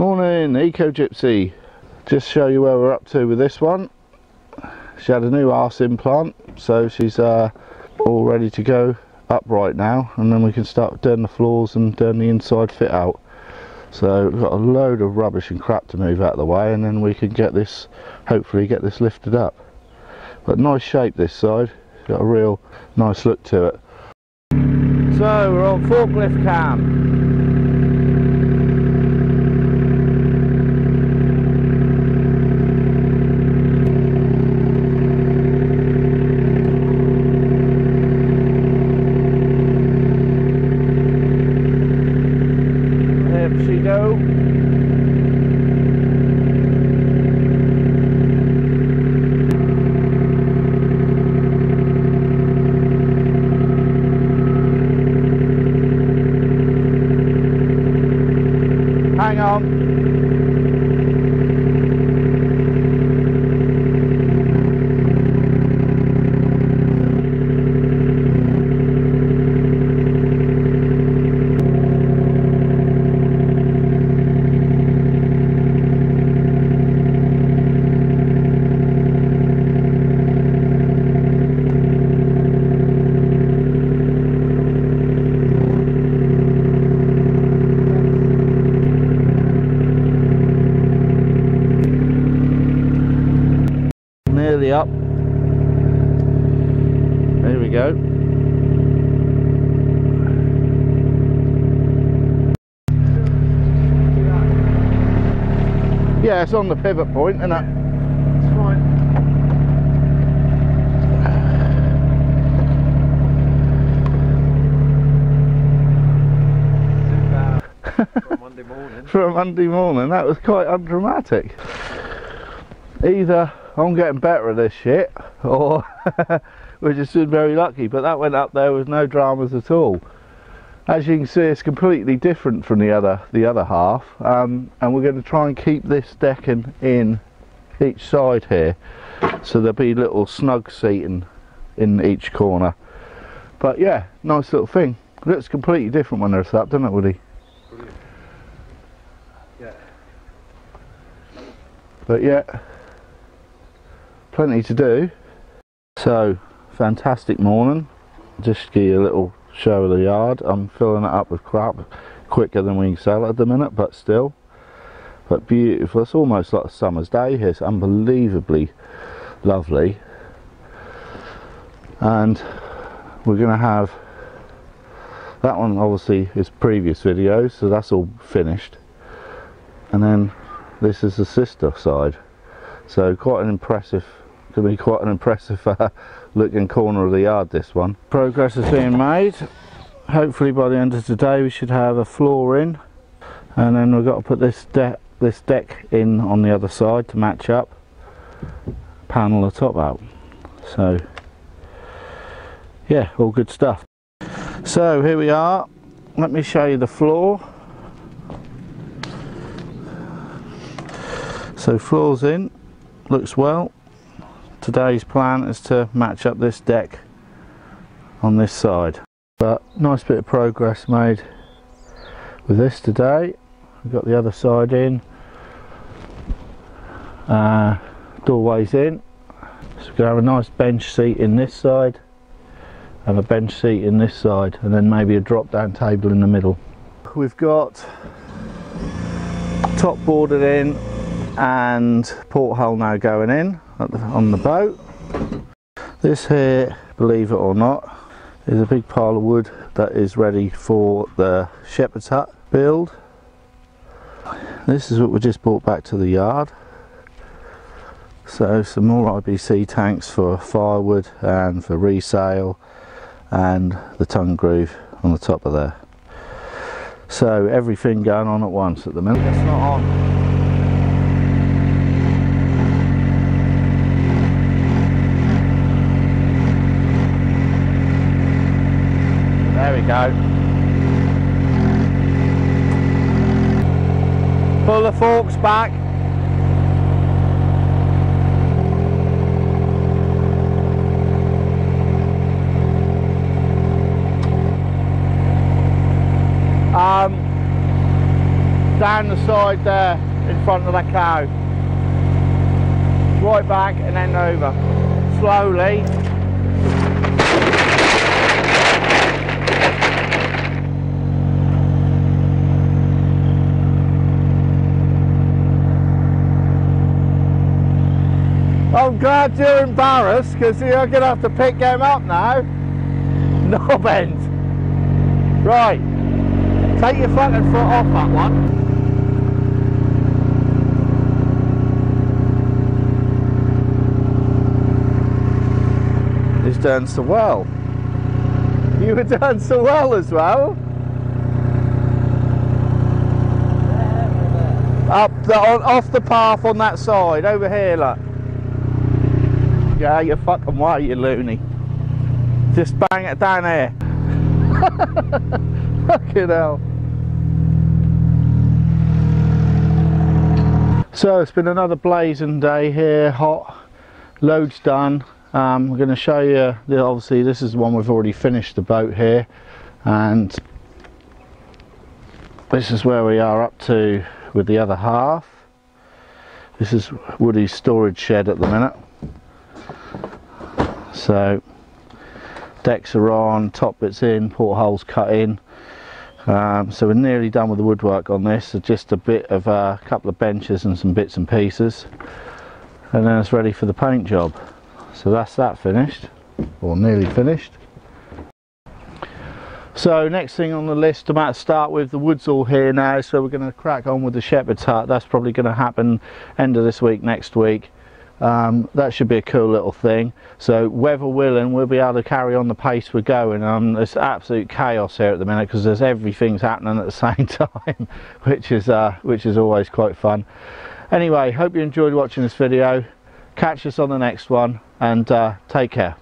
Morning, Eco Gypsy. Just show you where we're up to with this one. She had a new arse implant, so she's uh, all ready to go upright now, and then we can start doing the floors and doing the inside fit out. So we've got a load of rubbish and crap to move out of the way, and then we can get this, hopefully get this lifted up. But nice shape this side, got a real nice look to it. So we're on forklift cam. Here Nearly up. There we go. Yeah, it's on the pivot point, isn't it? It's fine. For Monday morning. For a Monday morning, that was quite undramatic. Either I'm getting better at this shit, or we're just very lucky. But that went up there with no dramas at all. As you can see, it's completely different from the other the other half, um, and we're going to try and keep this decking in each side here, so there'll be little snug seating in each corner. But yeah, nice little thing. Looks completely different when it's up, doesn't it, Woody? Brilliant. Yeah. but yeah plenty to do. So fantastic morning. Just give you a little show of the yard. I'm filling it up with crap quicker than we can sell it at the minute but still. But beautiful. It's almost like a summer's day here. It's unbelievably lovely. And we're gonna have that one obviously is previous video so that's all finished. And then this is the sister side. So quite an impressive could be quite an impressive uh, looking corner of the yard this one. Progress is being made. Hopefully by the end of today we should have a floor in. And then we've got to put this deck this deck in on the other side to match up. Panel the top out. So yeah all good stuff. So here we are. Let me show you the floor. So floors in. Looks well today's plan is to match up this deck on this side. But nice bit of progress made with this today. We've got the other side in. Uh, doorways in. So we're to have a nice bench seat in this side have a bench seat in this side and then maybe a drop down table in the middle. We've got top boarded in and porthole now going in the, on the boat. This here believe it or not is a big pile of wood that is ready for the shepherd's hut build. This is what we just brought back to the yard. So some more IBC tanks for firewood and for resale and the tongue groove on the top of there. So everything going on at once at the minute it's not on There we go. Pull the forks back. Um, down the side there in front of that cow. Right back and then over. Slowly. I'm glad you're embarrassed because you're going to have to pick them up now. Knob end. Right. Take your fucking foot off that one. He's done so well. You were done so well as well. Up the, off the path on that side, over here, look. Yeah, you fucking way, you loony. Just bang it down here. Fucking hell. So it's been another blazing day here, hot, loads done. Um, we're going to show you, the, obviously this is the one we've already finished the boat here and this is where we are up to with the other half. This is Woody's storage shed at the minute. So decks are on, top bits in, portholes cut in. Um, so we're nearly done with the woodwork on this. So just a bit of a uh, couple of benches and some bits and pieces, and then it's ready for the paint job. So that's that finished, or nearly finished. So next thing on the list, I'm about to start with the woods all here now. So we're going to crack on with the shepherd's hut. That's probably going to happen end of this week, next week. Um, that should be a cool little thing. So weather willing we'll be able to carry on the pace we're going um, there's absolute chaos here at the minute because there's everything's happening at the same time which is uh, which is always quite fun. Anyway hope you enjoyed watching this video. Catch us on the next one and uh, take care